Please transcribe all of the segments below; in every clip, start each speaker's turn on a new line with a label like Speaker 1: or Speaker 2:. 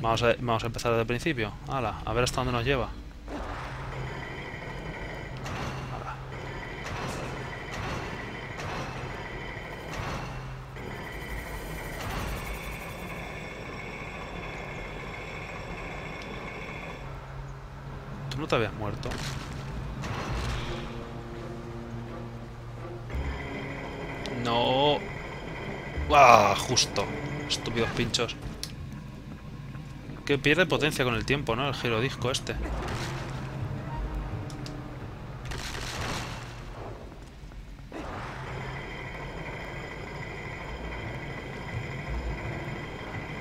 Speaker 1: Vamos a, vamos a empezar desde el principio. Hala, a ver hasta dónde nos lleva. Tú no te habías muerto. No. ¡Ah! Justo. Estúpidos pinchos. Que pierde potencia con el tiempo, ¿no? El girodisco este.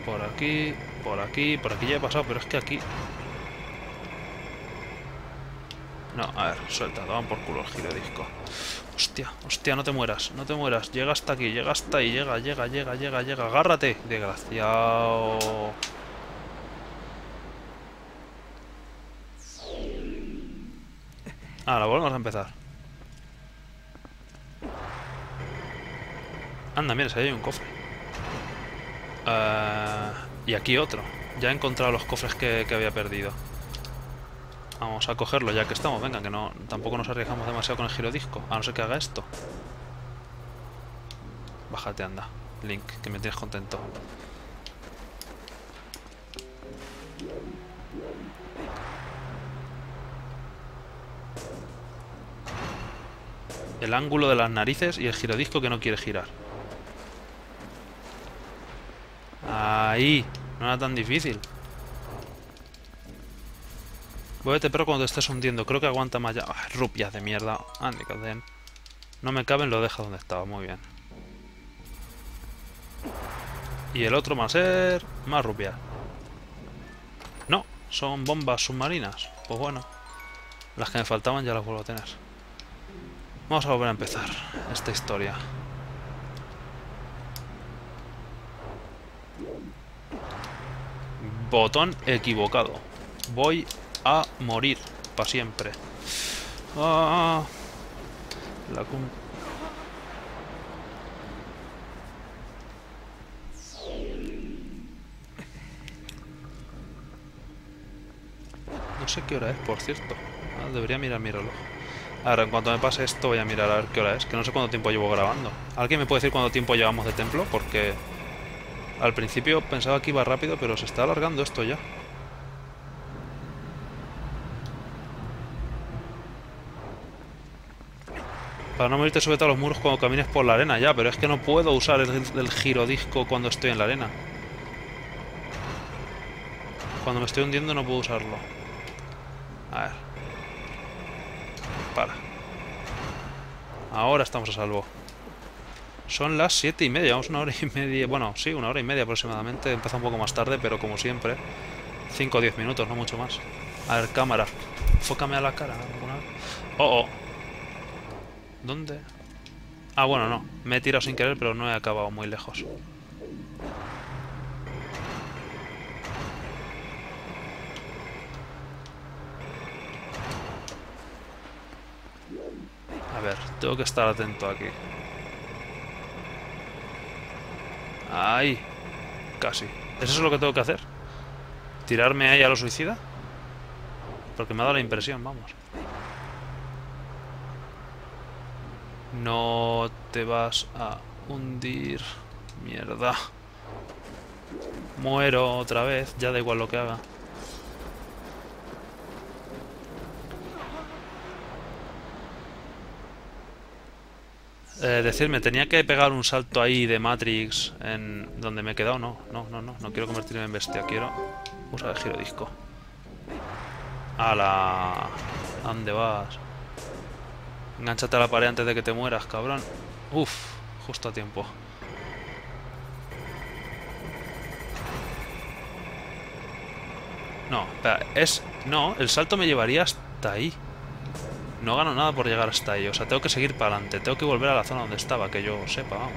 Speaker 1: Por aquí, por aquí, por aquí ya he pasado, pero es que aquí... No, a ver, suelta, daban por culo el girodisco. Hostia, hostia, no te mueras, no te mueras. Llega hasta aquí, llega hasta ahí, llega, llega, llega, llega, llega. Agárrate, desgraciado. Ahora, volvemos a empezar. Anda, mira, ahí hay un cofre. Eh, y aquí otro. Ya he encontrado los cofres que, había perdido. Vamos a cogerlo ya que estamos. Venga, que no tampoco nos arriesgamos demasiado con el girodisco. A no ser que haga esto. Bájate, anda. Link, que me tienes contento. El ángulo de las narices y el girodisco que no quiere girar. Ahí. No era tan difícil. Muévete pero cuando te estés hundiendo. Creo que aguanta más ya. Ah, rupias de mierda. No me caben, lo deja donde estaba. Muy bien. Y el otro va a ser... Más rupias. No, son bombas submarinas. Pues bueno. Las que me faltaban ya las vuelvo a tener. Vamos a volver a empezar esta historia. Botón equivocado. Voy a morir para siempre. Ah, la cum- No sé qué hora es, por cierto. Ah, debería mirar mi reloj. Ahora, en cuanto me pase esto, voy a mirar a ver qué hora es. Que no sé cuánto tiempo llevo grabando. ¿Alguien me puede decir cuánto tiempo llevamos de templo? Porque al principio pensaba que iba rápido, pero se está alargando esto ya. Para no morirte sobre todo a los muros cuando camines por la arena ya, pero es que no puedo usar el, el girodisco cuando estoy en la arena. Cuando me estoy hundiendo no puedo usarlo. A ver. Ahora estamos a salvo. Son las siete y media, vamos una hora y media. Bueno, sí, una hora y media aproximadamente. Empieza un poco más tarde, pero como siempre, 5 o 10 minutos, no mucho más. A ver, cámara. Enfócame a la cara. alguna. Oh, oh. ¿Dónde? Ah, bueno, no. Me he tirado sin querer, pero no he acabado muy lejos. A ver, tengo que estar atento aquí. ¡Ay! Casi. ¿Es eso lo que tengo que hacer? ¿Tirarme ahí a lo suicida? Porque me ha dado la impresión, vamos. No te vas a hundir. Mierda. Muero otra vez, ya da igual lo que haga. Eh, decirme, ¿tenía que pegar un salto ahí de Matrix en donde me he quedado? No, no, no, no, no quiero convertirme en bestia, quiero usar el girodisco. ¡Hala! ¿A dónde vas? Engánchate a la pared antes de que te mueras, cabrón. Uf, justo a tiempo. No, espera, es... No, el salto me llevaría hasta ahí. No gano nada por llegar hasta ahí. O sea, tengo que seguir para adelante. Tengo que volver a la zona donde estaba, que yo sepa, vamos.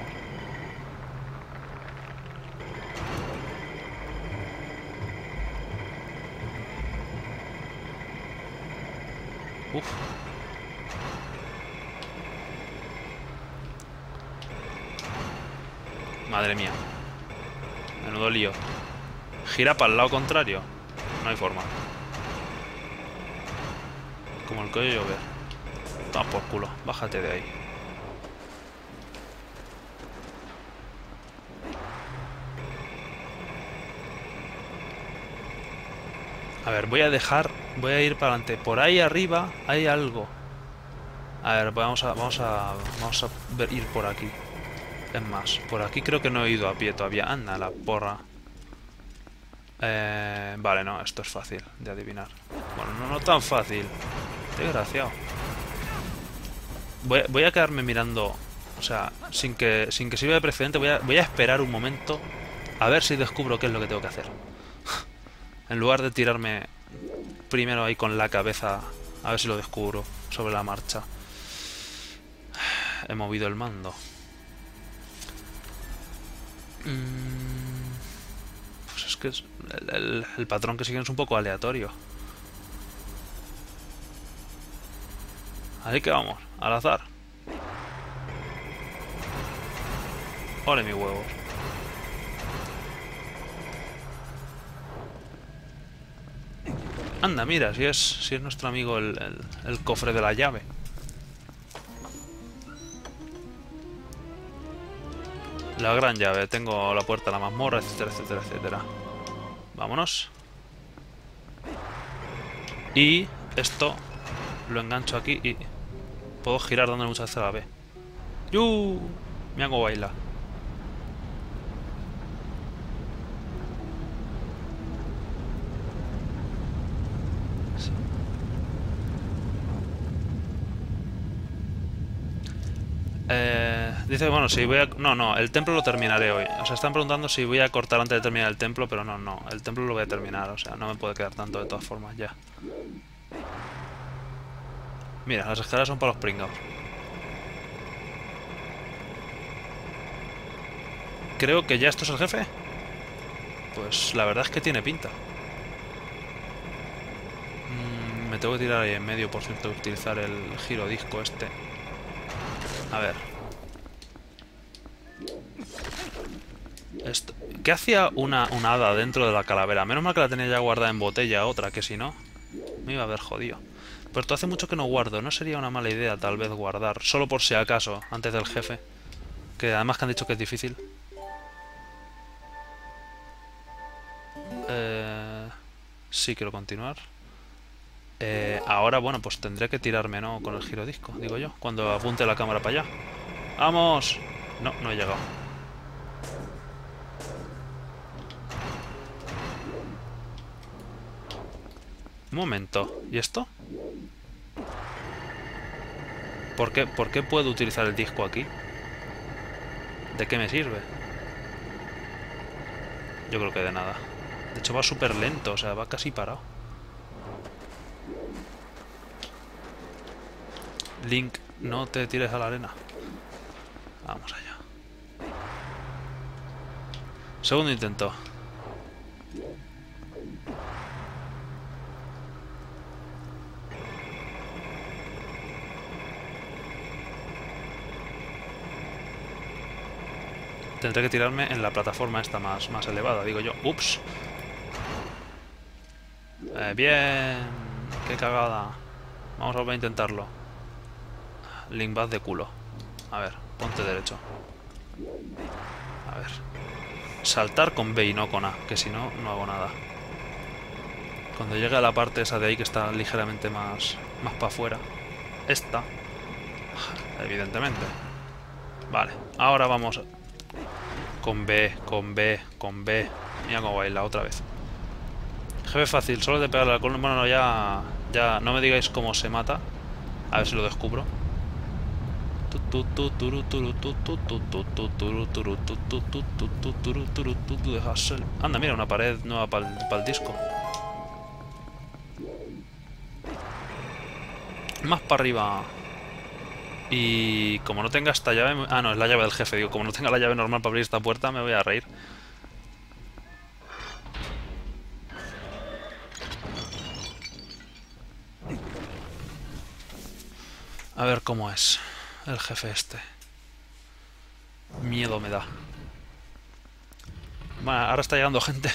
Speaker 1: Uf. Madre mía. Menudo lío. Gira para el lado contrario. No hay forma. Como el cuello llover. Toma por culo. Bájate de ahí. A ver, voy a dejar... Voy a ir para adelante. Por ahí arriba hay algo. A ver, vamos a, vamos a, vamos a ir por aquí. Es más, por aquí creo que no he ido a pie todavía. Anda, la porra. Eh, vale, no, esto es fácil de adivinar. Bueno, no, no tan fácil. Desgraciado. Voy, a quedarme mirando... O sea, sin que, sin que sirva de precedente, voy a, voy a esperar un momento a ver si descubro qué es lo que tengo que hacer. en lugar de tirarme primero ahí con la cabeza a ver si lo descubro sobre la marcha. He movido el mando. Mm, pues es que el, el, patrón que siguen es un poco aleatorio. Así que vamos, al azar. Ole mi huevo. Anda, mira, si es, si es nuestro amigo el, cofre de la llave. La gran llave, tengo la puerta la mazmorra, etcétera, etcétera, etcétera. Vámonos. Y esto lo engancho aquí y puedo girar dándole muchas veces a la B. ¡Yu! Me hago bailar. Eh, dice, bueno, si voy a... No, no, el templo lo terminaré hoy. O sea, están preguntando si voy a cortar antes de terminar el templo, pero no, no. El templo lo voy a terminar, o sea, no me puede quedar tanto de todas formas, ya. Mira, las escaleras son para los pringados. Creo que ya esto es el jefe. Pues la verdad es que tiene pinta. Mm, me tengo que tirar ahí en medio, por cierto, utilizar el giro disco este. A ver. Esto. ¿Qué hacía una, una, hada dentro de la calavera? Menos mal que la tenía ya guardada en botella otra, que si no, me iba a haber jodido. Pero hace mucho que no guardo. No sería una mala idea tal vez guardar, solo por si acaso, antes del jefe. Que además que han dicho que es difícil. Eh, sí, quiero continuar. Eh, ahora, bueno, pues tendré que tirarme, ¿no? Con el girodisco, digo yo. Cuando apunte la cámara para allá. ¡Vamos! No, no he llegado. Un momento. ¿Y esto? ¿Por qué, ¿Por qué puedo utilizar el disco aquí? ¿De qué me sirve? Yo creo que de nada. De hecho va súper lento, o sea, va casi parado. Link, no te tires a la arena. Vamos allá. Segundo intento. Tendré que tirarme en la plataforma esta más, más elevada, digo yo. ¡Ups! Eh, bien. ¡Qué cagada! Vamos a volver a intentarlo. Link de culo. A ver, ponte derecho. A ver. Saltar con B y no con A, que si no, no hago nada. Cuando llegue a la parte esa de ahí que está ligeramente más, más para afuera. Esta. Evidentemente. Vale, ahora vamos con B, con B, con B. Mira cómo baila otra vez. Jefe fácil, solo de pegarle al colon. Bueno, no, ya, ya no me digáis cómo se mata. A ver si lo descubro. Anda, mira, una pared nueva para el, disco. Más para arriba. Y como no tenga esta llave... Ah, no, es la llave del jefe. Digo, como no tenga la llave normal para abrir esta puerta, me voy a reír. A ver cómo es el jefe este. Miedo me da. Bueno, ahora está llegando gente.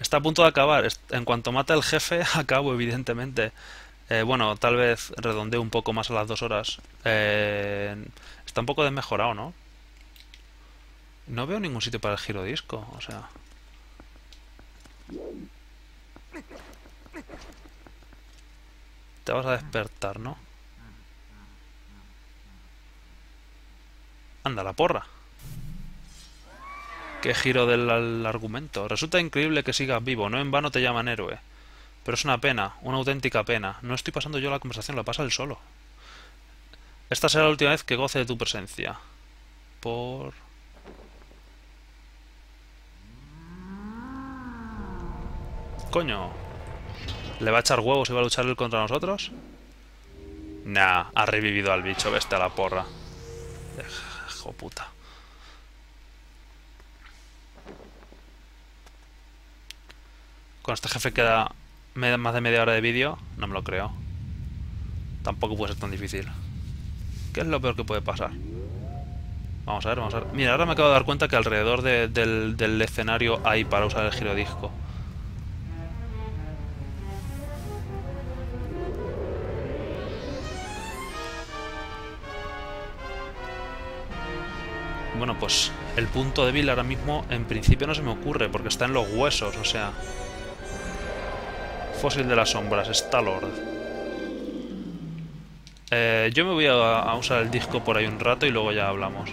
Speaker 1: Está a punto de acabar. En cuanto mate el jefe, acabo, evidentemente. Eh, bueno, tal vez redondeo un poco más a las dos horas. Eh, está un poco desmejorado, ¿no? No veo ningún sitio para el girodisco, o sea... Te vas a despertar, ¿no? Anda, la porra. Qué giro del argumento. Resulta increíble que sigas vivo, no en vano te llaman héroe. Pero es una pena, una auténtica pena. No estoy pasando yo la conversación, la pasa él solo. Esta será la última vez que goce de tu presencia. Por... Coño. ¿Le va a echar huevos y va a luchar él contra nosotros? Nah, ha revivido al bicho, veste a la porra. Hijo puta. Con este jefe queda más de media hora de vídeo, no me lo creo. Tampoco puede ser tan difícil. ¿Qué es lo peor que puede pasar? Vamos a ver, vamos a ver. Mira, ahora me acabo de dar cuenta que alrededor del, del, escenario hay para usar el girodisco. Bueno, pues el punto débil ahora mismo en principio no se me ocurre porque está en los huesos, o sea... Fósil de las sombras, Stalord. Eh, yo me voy a, usar el disco por ahí un rato y luego ya hablamos.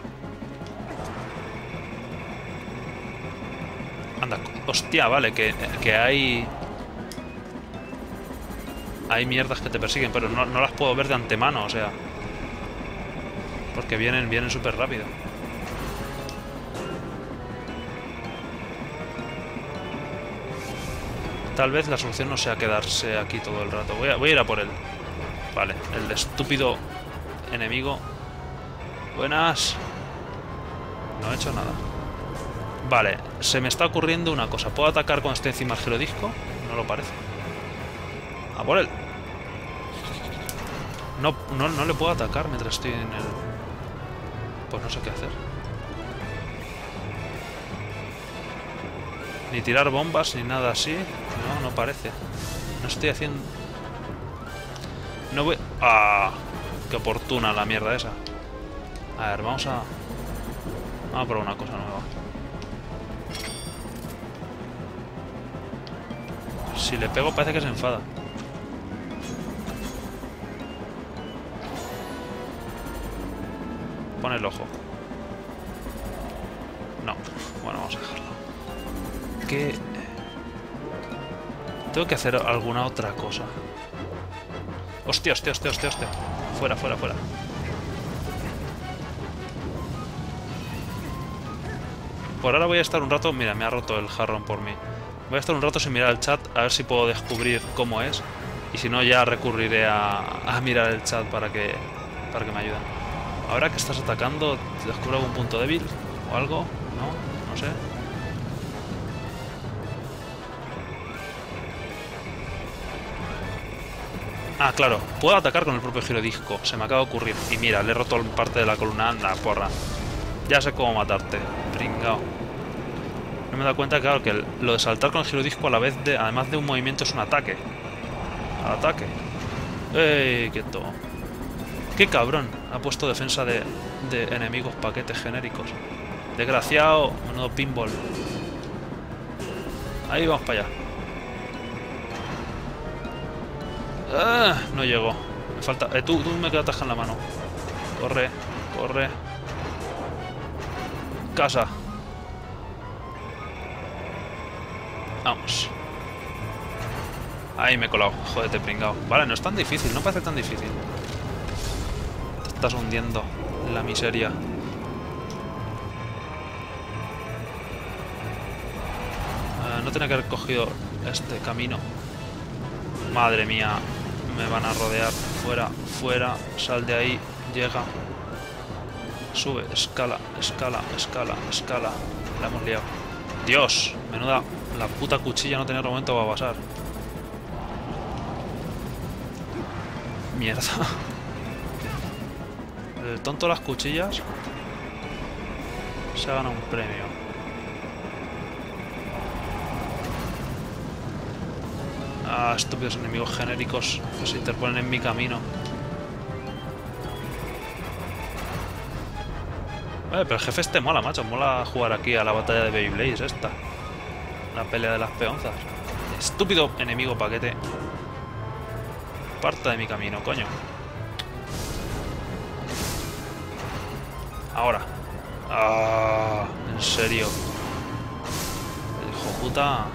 Speaker 1: Anda, hostia, vale, que, hay... Hay mierdas que te persiguen, pero no, no las puedo ver de antemano, o sea... Porque vienen, vienen súper rápido. Tal vez la solución no sea quedarse aquí todo el rato. Voy a, voy a ir a por él. Vale, el estúpido enemigo. Buenas. No he hecho nada. Vale, se me está ocurriendo una cosa. ¿Puedo atacar cuando esté encima del girodisco? No lo parece. A por él. No, no, no le puedo atacar mientras estoy en el... Pues no sé qué hacer. Ni tirar bombas ni nada así. No, no parece. No estoy haciendo... No voy... ¡Ah! ¡Qué oportuna la mierda esa! A ver, vamos a... Vamos a probar una cosa nueva. Si le pego parece que se enfada. Pone el ojo. No. Bueno, vamos a dejarlo. ¿Qué tengo que hacer alguna otra cosa. Hostia, hostia, hostia, hostia, hostia. Fuera, fuera, fuera. Por ahora voy a estar un rato... Mira, me ha roto el jarrón por mí. Voy a estar un rato sin mirar el chat, a ver si puedo descubrir cómo es. Y si no, ya recurriré a, mirar el chat para que, para que me ayuden. Ahora que estás atacando, ¿te descubro algún punto débil? ¿O algo? ¿No? No sé. Ah, claro, puedo atacar con el propio giro disco. Se me acaba de ocurrir. Y mira, le he roto parte de la columna. Anda, porra. Ya sé cómo matarte. Pringao. No me dado cuenta, claro, que lo de saltar con el giro disco a la vez de, además de un movimiento, es un ataque. Ataque. ¡Ey, quieto! ¡Qué cabrón! Ha puesto defensa de, de enemigos paquetes genéricos. Desgraciado, menudo pinball. Ahí vamos para allá. Ah, no llego. Me falta... Eh, tú, tú me quedas en la mano. Corre, corre. Casa. Vamos. Ahí me he colado. Jódete, pringao. Vale, no es tan difícil. No parece tan difícil. Te estás hundiendo en la miseria. Ah, no tenía que haber cogido este camino. Madre mía, me van a rodear. Fuera, fuera, sal de ahí, llega. Sube, escala, escala, escala, escala. La hemos liado. Dios, menuda, la puta cuchilla no tener momento va a pasar. Mierda. El tonto de las cuchillas se ha ganado un premio. Estúpidos enemigos genéricos que se interponen en mi camino. Vale, pero el jefe este mola, macho. Mola jugar aquí a la batalla de Beyblade esta. La pelea de las peonzas. Estúpido enemigo paquete. Parta de mi camino, coño. Ahora. Ah, en serio. El hijo puta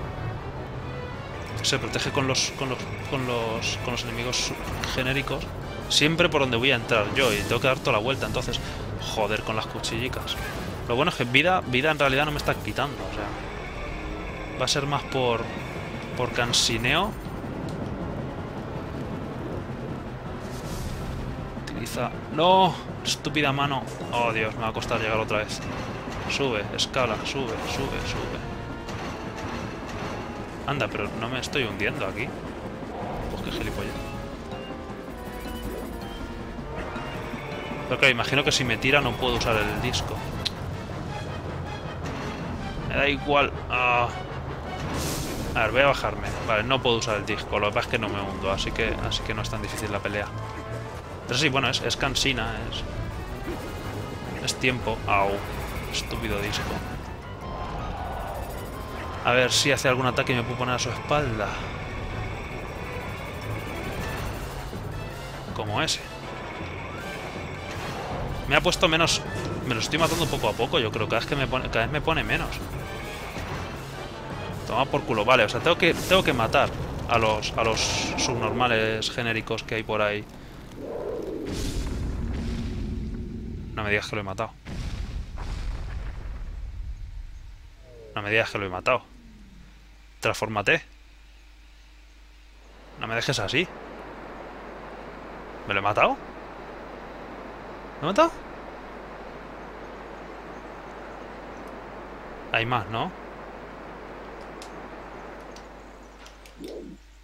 Speaker 1: se protege con los, con los, con los, con los enemigos genéricos siempre por donde voy a entrar yo y tengo que dar toda la vuelta, entonces joder con las cuchillicas. Lo bueno es que vida, vida en realidad no me está quitando, o sea, va a ser más por, por cansineo. Utiliza... ¡No! Estúpida mano. Oh, Dios, me va a costar llegar otra vez. Sube, escala, sube, sube, sube. Anda, pero no me estoy hundiendo aquí. Pues qué gilipollas. Pero claro, imagino que si me tira no puedo usar el disco. Me da igual. Ah. A ver, voy a bajarme. Vale, no puedo usar el disco. Lo que pasa es que no me hundo, así que, así que no es tan difícil la pelea. Pero sí, bueno, es, es cansina, es... Es tiempo. Au. Estúpido disco. A ver si hace algún ataque y me puedo poner a su espalda. Como ese. Me ha puesto menos... Me lo estoy matando poco a poco, yo creo. Cada vez, que me pone, cada vez me pone menos. Toma por culo. Vale, o sea, tengo que, tengo que matar a los, a los subnormales genéricos que hay por ahí. No me digas que lo he matado. No me digas que lo he matado. Transformate. No me dejes así. ¿Me lo he matado? ¿Me he matado? Hay más, ¿no?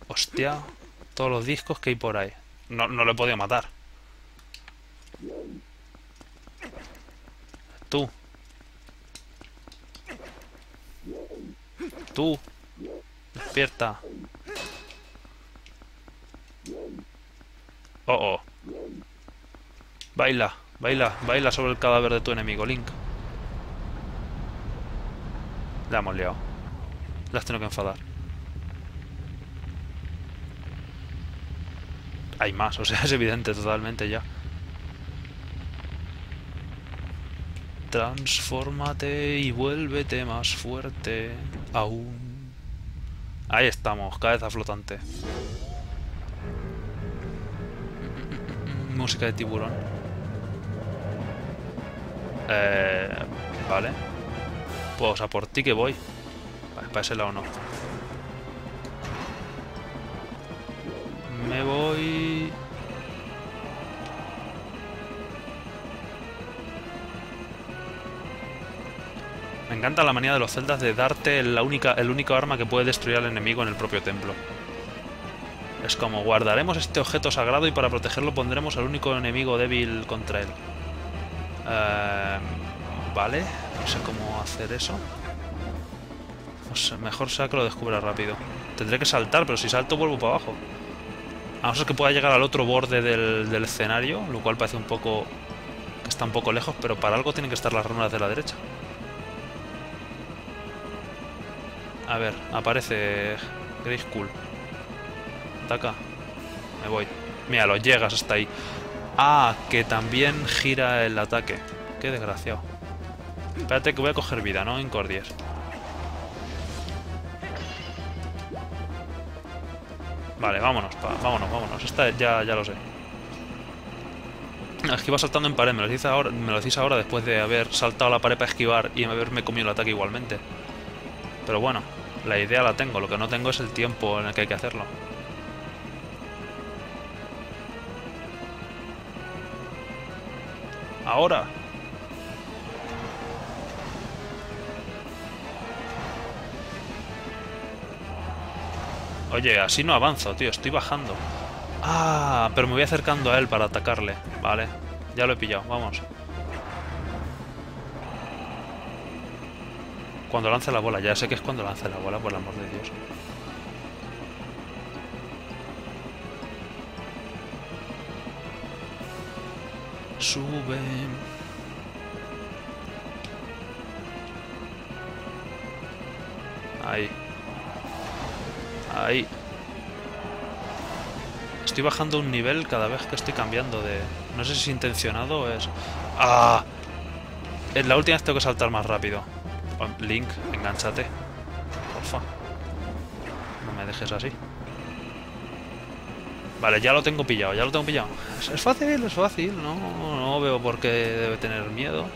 Speaker 1: Hostia. Todos los discos que hay por ahí. No, no lo he podido matar. Tú. Tú. Oh, oh. Baila, baila, baila sobre el cadáver de tu enemigo, Link. La hemos liado. Las tengo que enfadar. Hay más, o sea, es evidente totalmente ya. Transfórmate y vuélvete más fuerte aún. Ahí estamos, cabeza flotante. Música de tiburón. Eh, vale. Pues a por ti que voy. Vale, para ese lado no. Me voy... encanta la manía de los celdas de darte el único arma que puede destruir al enemigo en el propio templo. Es como, guardaremos este objeto sagrado y para protegerlo pondremos al único enemigo débil contra él. Eh, vale, no sé cómo hacer eso. Pues mejor sea que lo descubra rápido. Tendré que saltar, pero si salto vuelvo para abajo. A no ser que pueda llegar al otro borde del, escenario, lo cual parece un poco... que está un poco lejos, pero para algo tienen que estar las runas de la derecha. A ver, aparece Grey School. Ataca. Me voy. Mira, lo llegas hasta ahí. Ah, que también gira el ataque. Qué desgraciado. Espérate que voy a coger vida, ¿no? Incordies. Vale, vámonos, vámonos, vámonos. Esta ya, ya lo sé. Esquiva saltando en pared, me lo, decís ahora, me lo decís ahora después de haber saltado la pared para esquivar y haberme comido el ataque igualmente. Pero bueno, la idea la tengo, lo que no tengo es el tiempo en el que hay que hacerlo. Ahora. Oye, así no avanzo, tío. Estoy bajando. Ah, pero me voy acercando a él para atacarle. Vale, ya lo he pillado. Vamos. Cuando lanza la bola, ya sé que es cuando lanza la bola, por el amor de Dios. Sube. Ahí. Ahí. Estoy bajando un nivel cada vez que estoy cambiando de... No sé si es intencionado o es... ¡Ah! en la última vez tengo que saltar más rápido. Link, enganchate. Porfa. No me dejes así. Vale, ya lo tengo pillado, ya lo tengo pillado. Es, fácil, es fácil, no, no veo por qué debe tener miedo.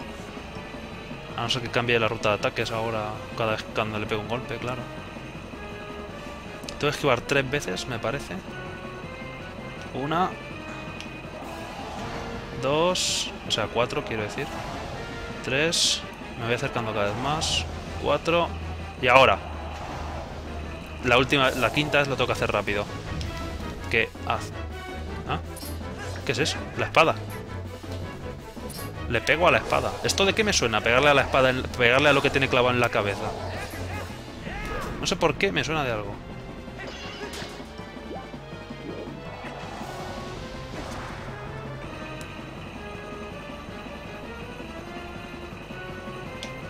Speaker 1: A no ser que cambie la ruta de ataques ahora, cada vez cuando le pego un golpe, claro. Tengo que esquivar tres veces, me parece. Una. Dos. O sea, cuatro, quiero decir. Tres. Me voy acercando cada vez más. Cuatro. Y ahora. La última, la quinta es lo tengo que hacer rápido. ¿Qué hace? ¿Ah? ¿Qué es eso? La espada. Le pego a la espada. ¿Esto de qué me suena? Pegarle a la espada, pegarle a lo que tiene clavado en la cabeza. No sé por qué, me suena de algo.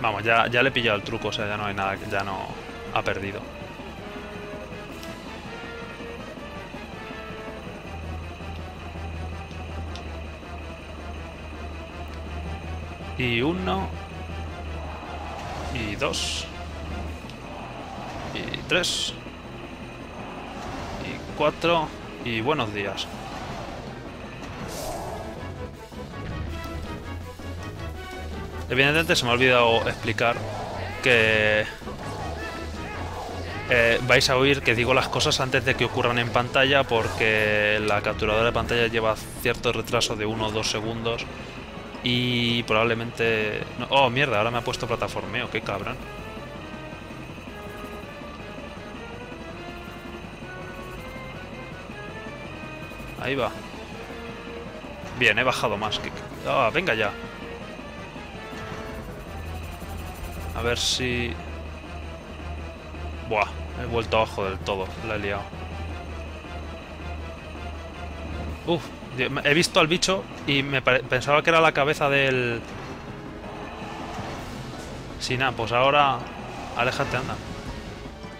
Speaker 1: Vamos, ya, ya le he pillado el truco, o sea, ya no hay nada, ya no ha perdido. Y uno. Y dos. Y tres. Y cuatro. Y buenos días. Evidentemente se me ha olvidado explicar que eh, vais a oír que digo las cosas antes de que ocurran en pantalla porque la capturadora de pantalla lleva cierto retraso de 1 o 2 segundos y probablemente... Oh, mierda, ahora me ha puesto plataformeo, qué cabrón. Ahí va. Bien, he bajado más. Ah, venga ya. A ver si... Buah, he vuelto abajo del todo. La he liado. Uf, He visto al bicho y me pensaba que era la cabeza del... Sí, nada, pues ahora... Aléjate, anda.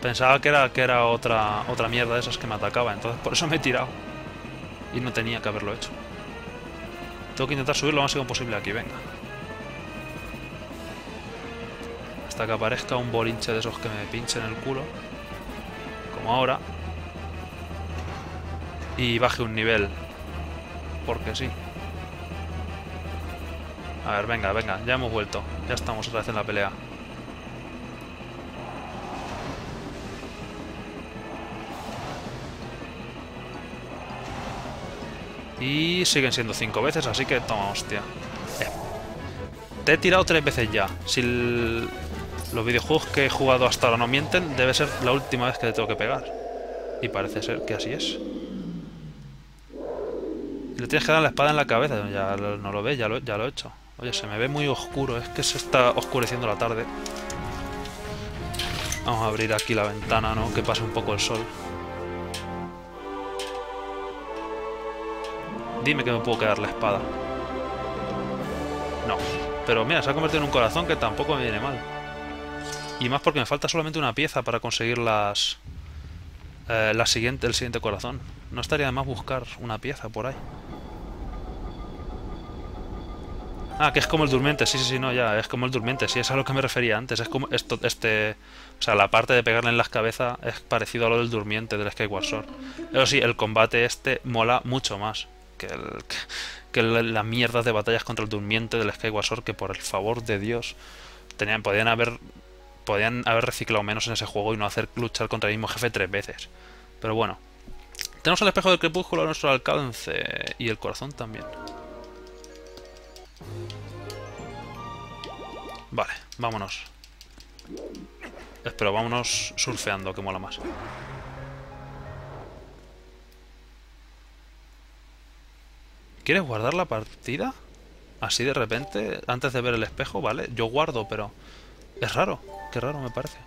Speaker 1: Pensaba que era, que era otra, otra mierda de esas que me atacaba, entonces por eso me he tirado. Y no tenía que haberlo hecho. Tengo que intentar subir lo más posible aquí, venga. Hasta que aparezca un bolinche de esos que me pinchen el culo. Como ahora. Y baje un nivel porque sí. A ver, venga, venga, ya hemos vuelto. Ya estamos otra vez en la pelea. Y siguen siendo cinco veces, así que toma hostia. Eh, te he tirado tres veces ya. Si los videojuegos que he jugado hasta ahora no mienten, debe ser la última vez que te tengo que pegar. Y parece ser que así es. Le tienes que dar la espada en la cabeza. Ya no lo ves, ya lo, ya lo he hecho. Oye, se me ve muy oscuro. Es que se está oscureciendo la tarde. Vamos a abrir aquí la ventana, ¿no? Que pase un poco el sol. Dime que me puedo quedar la espada. No. Pero mira, se ha convertido en un corazón que tampoco me viene mal. Y más porque me falta solamente una pieza para conseguir las... Eh, la siguiente, el siguiente corazón. No estaría de más buscar una pieza por ahí. Ah, que es como el durmiente, sí, sí, sí, no, ya, es como el durmiente, sí, es a lo que me refería antes, es como esto, este, o sea, la parte de pegarle en las cabezas es parecido a lo del durmiente del Skyward Sword. Pero sí, el combate este mola mucho más que, el, que la mierda de batallas contra el durmiente del Skyward Sword, que por el favor de Dios, tenían, podían haber, podían haber reciclado menos en ese juego y no hacer luchar contra el mismo jefe tres veces. Pero bueno, tenemos el espejo del crepúsculo a nuestro alcance y el corazón también. Vale, vámonos. Espero, vámonos surfeando, que mola más. ¿Quieres guardar la partida? Así de repente, antes de ver el espejo, ¿vale? Yo guardo, pero... Es raro, qué raro me parece.